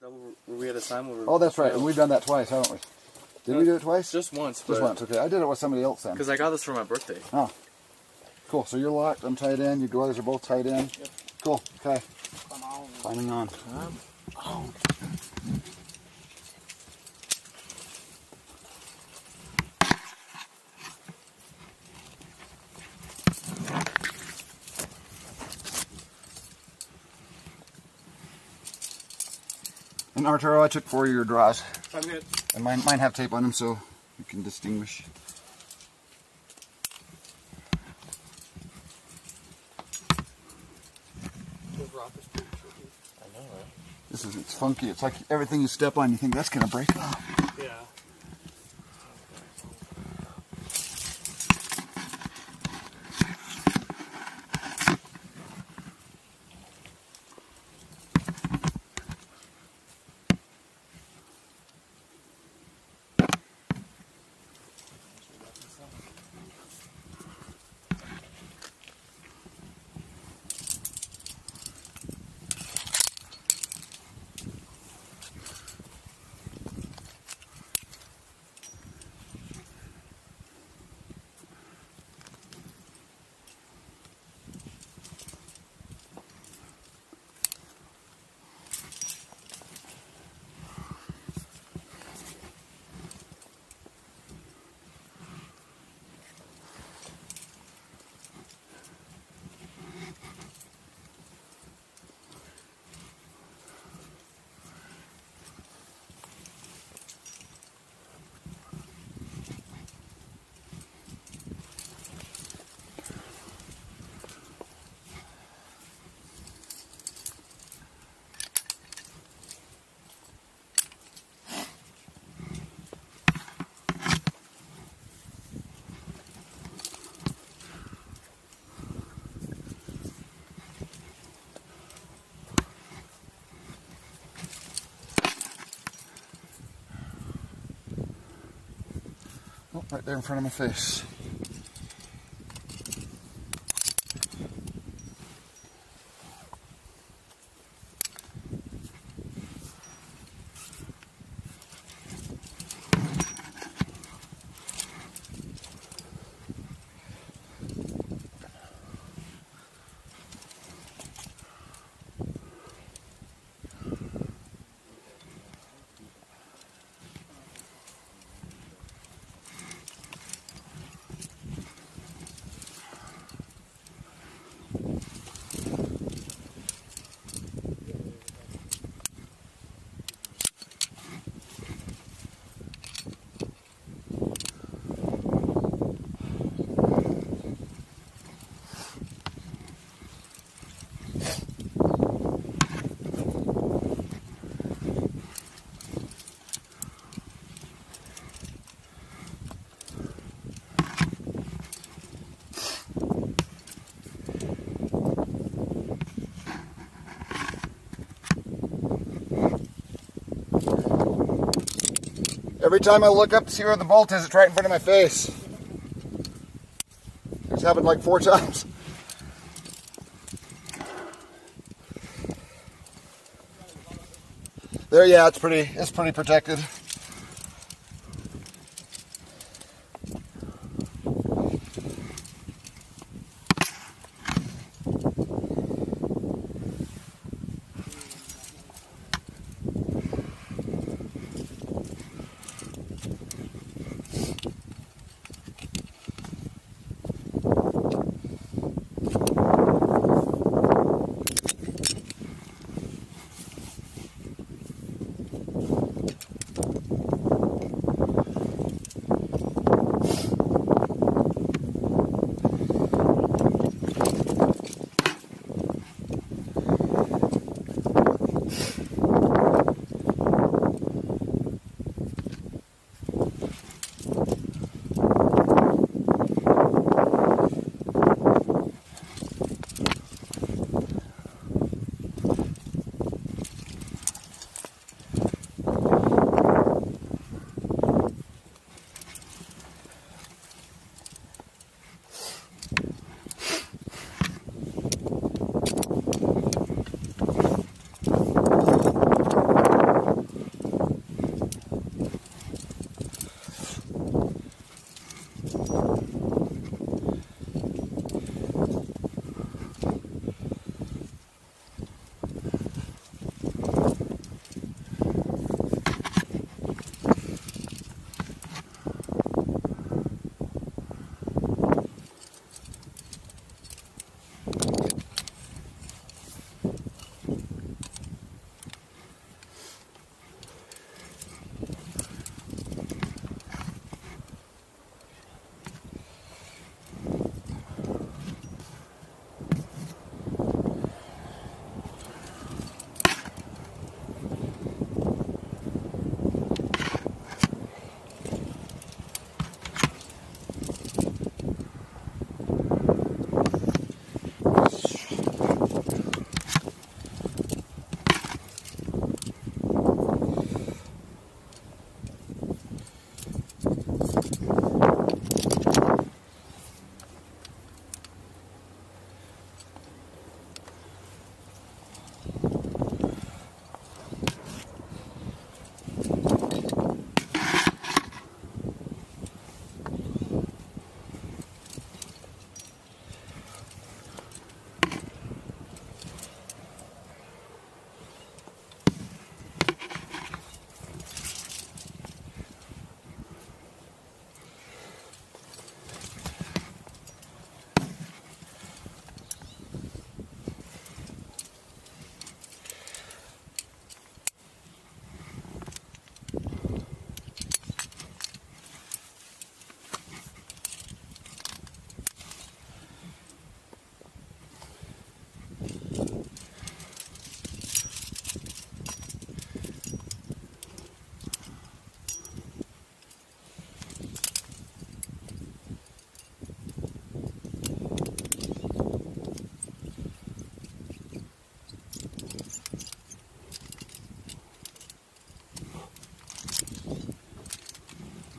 Double, were we at a time where we Oh, that's right. And we've done that twice, haven't we? Did we do it twice? just once, Just once. Okay. I did it with somebody else then. because I got this for my birthday. Oh. Cool. So you're locked. I'm tied in. your guys are both tied in. Yep. Cool. Okay. Climbing on. Arturo, I took four of your draws. I'm good. And mine, mine have tape on them so you can distinguish. I know, right? This is it's funky. It's like everything you step on, you think that's gonna break off. Right there in front of my face. Every time I look up to see where the bolt is, it's right in front of my face. It's happened like four times. There, yeah, it's pretty, it's pretty protected.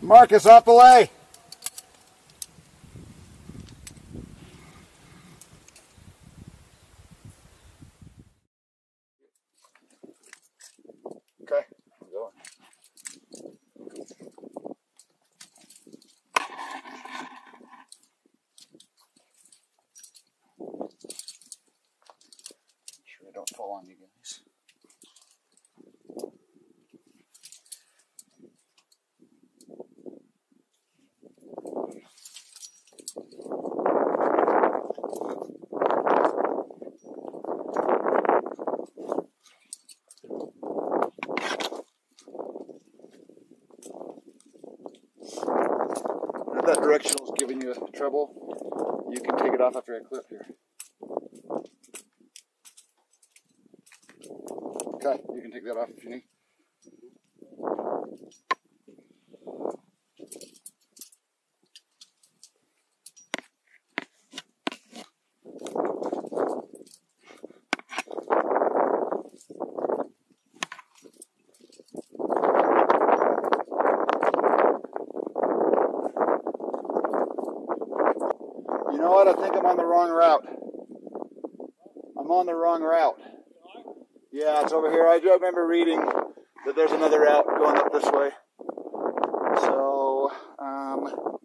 Marcus, off belay. That directional is giving you trouble, you can take it off after I clip here. Okay, you can take that off if you need. You know what? I think I'm on the wrong route. I'm on the wrong route. Over here. I do remember reading that there's another route going up this way. So, um,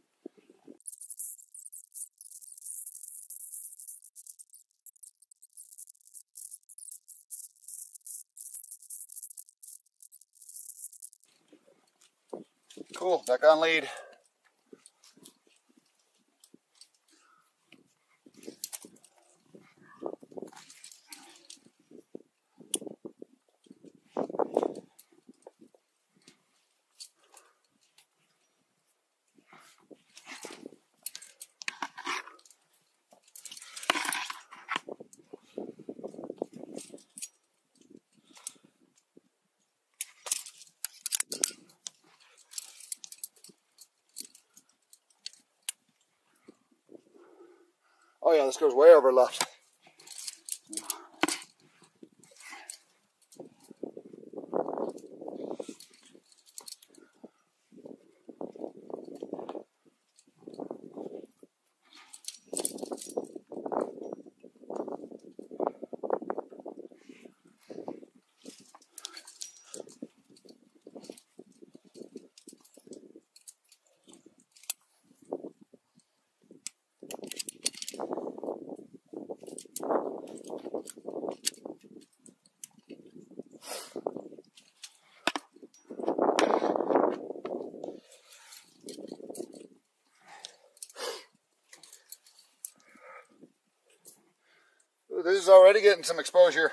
cool. Back on lead. Oh yeah, this goes way over left. Ooh, This is already getting some exposure.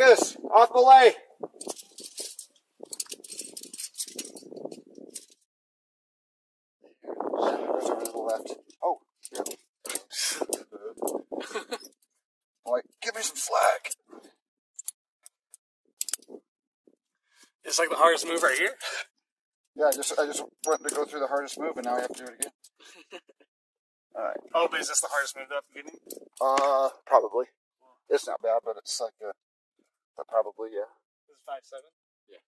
Off belay. There's over to the left. Oh, yeah. Boy, give me some slack. It's like the hardest move right here. Yeah, I just I just went to go through the hardest move, and now I have to do it again. All right. Oh, but is this the hardest move at the beginning? Uh, probably. It's not bad, but it's like a, but probably yeah. This is five seven. Yeah.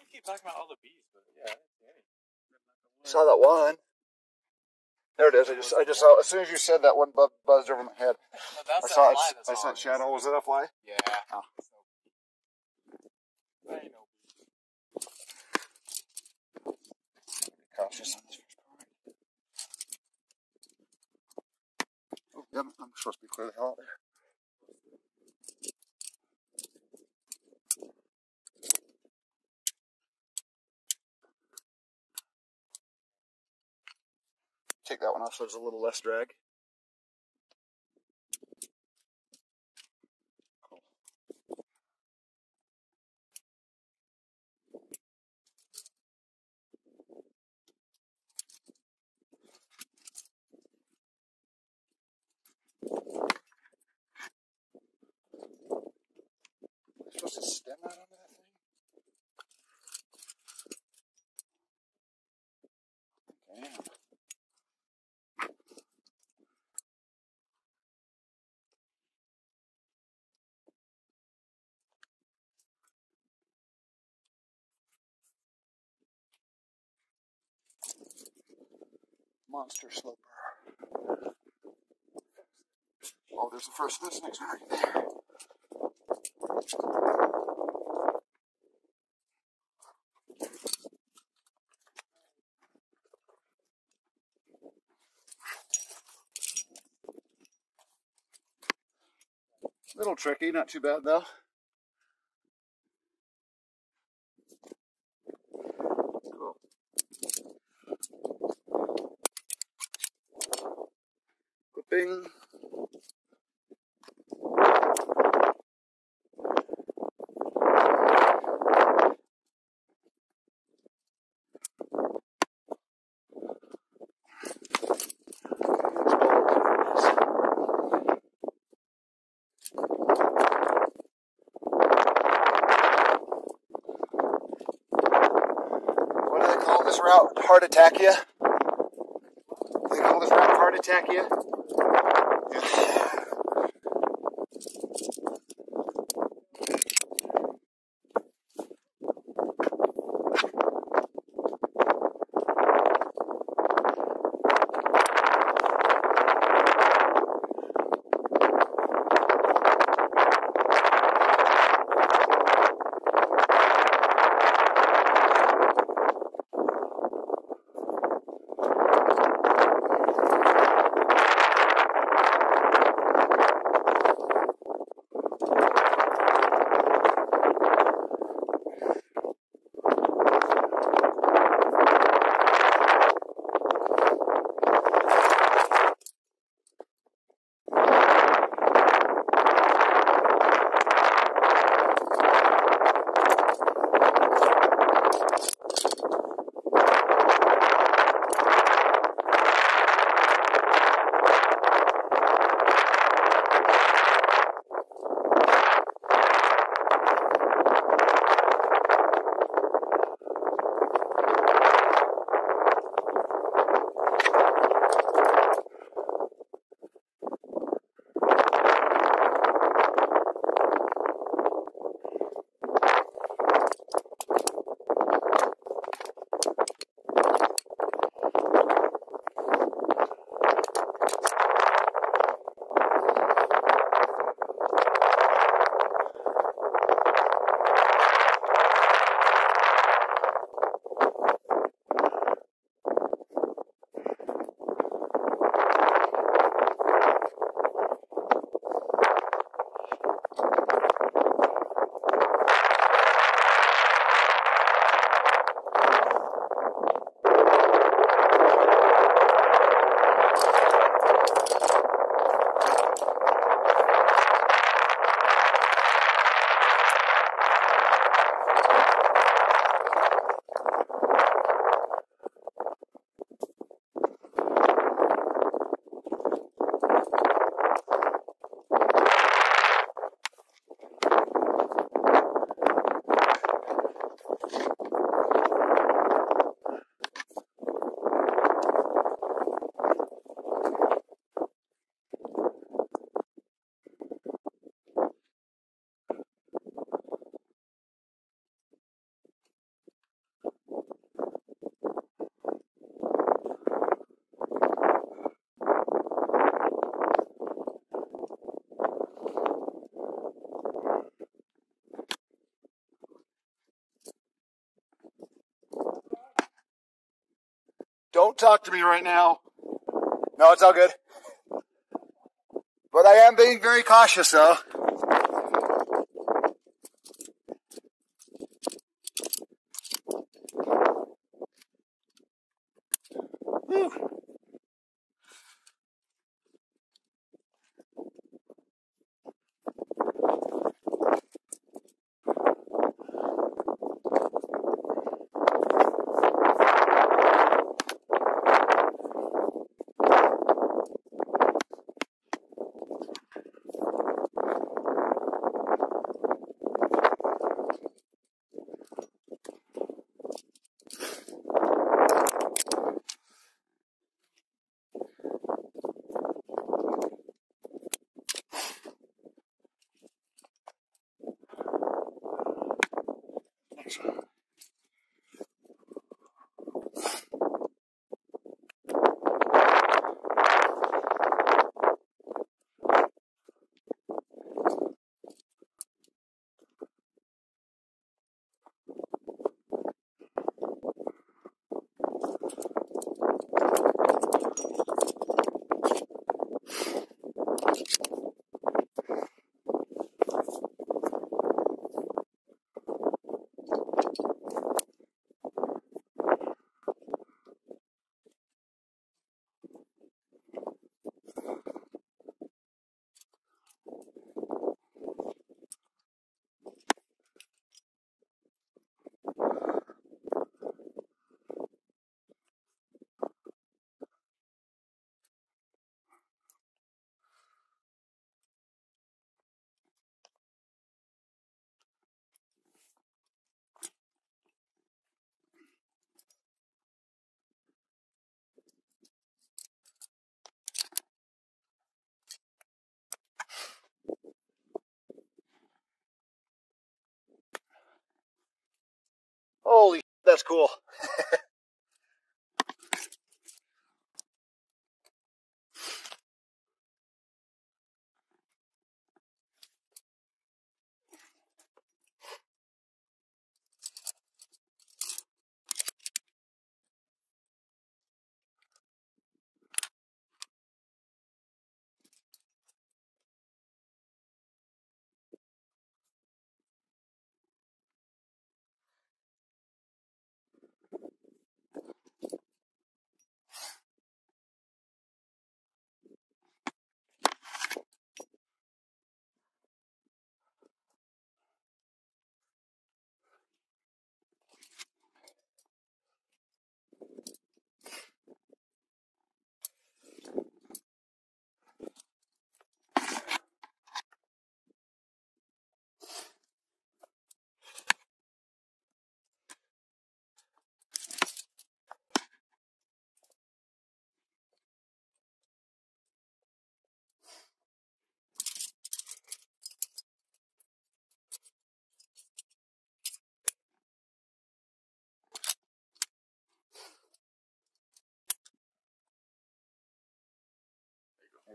You keep talking about all the bees, but yeah. Saw that one. There it is. I just I just saw as soon as you said that one bu- buzzed over my head. that's I saw it. I saw it shadow. Was it a fly? Yeah. Oh. I ain't no Cautious on this first part. Oh, yeah, I'm supposed to be clear the hell out there. Take that one off so there's a little less drag. Monster sloper. Oh, there's the first next right there. Little tricky, not too bad though. Cool. Bing. Heart attack ya? They call this route heart attack ya? Talk to me right now. No, it's all good. But I am being very cautious though. Whew. Holy, that's cool.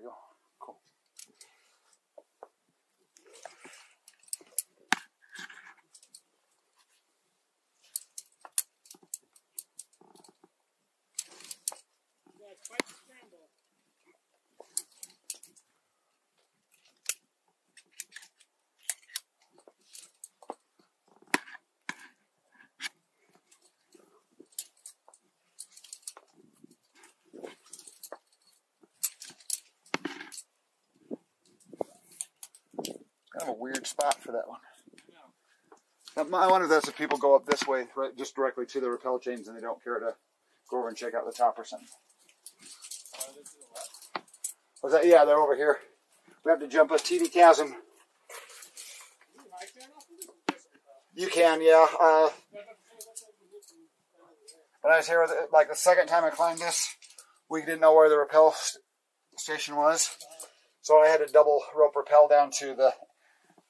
go. Weird spot for that one. I wonder if that's if people go up this way, right, just directly to the rappel chains, and they don't care to go over and check out the top or something. Was that? Yeah, they're over here. We have to jump a TV chasm. You can, yeah. Uh, I was here, like the second time I climbed this, we didn't know where the rappel st- station was, so I had to double rope rappel down to the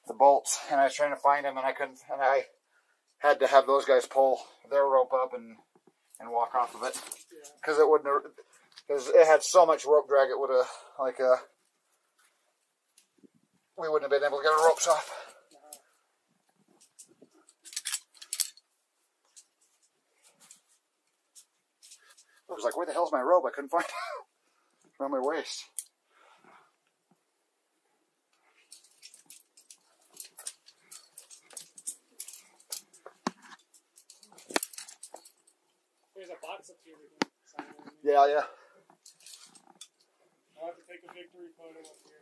the bolts, and I was trying to find them, and I couldn't, and I had to have those guys pull their rope up and and walk off of it because it wouldn't because it had so much rope drag it would have like uh we wouldn't have been able to get our ropes off. I was like, where the hell's my rope? I couldn't find it around my waist. There's a box up here. we can sign in. Yeah, yeah. I'll have to take a victory photo up here.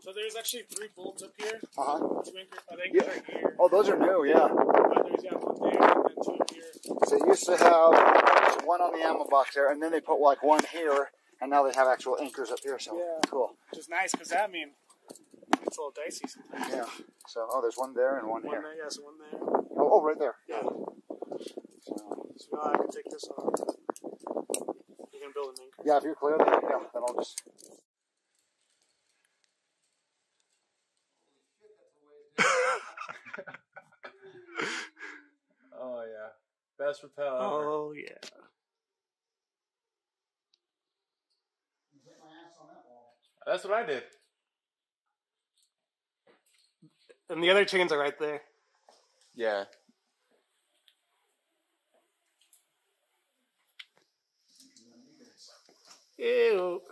So there's actually three bolts up here. Uh huh. I think Yeah. right here. Oh, those are new. Yeah. But there's yeah, one there and then two up here. So they used to have one on the ammo box there, and then they put like one here, and now they have actual anchors up here. So Yeah. cool. Which is nice because that mean it's a little dicey sometimes. Yeah. So oh, there's one there and one One here. there, yes, one there. Oh, oh right there. Yeah. So, So now I can take this off. You can build an anchor. yeah, if you're clear, then yeah, then I'll just. Oh yeah. Best rappel ever. Oh yeah. That's what I did. And the other chains are right there. Yeah. Ew.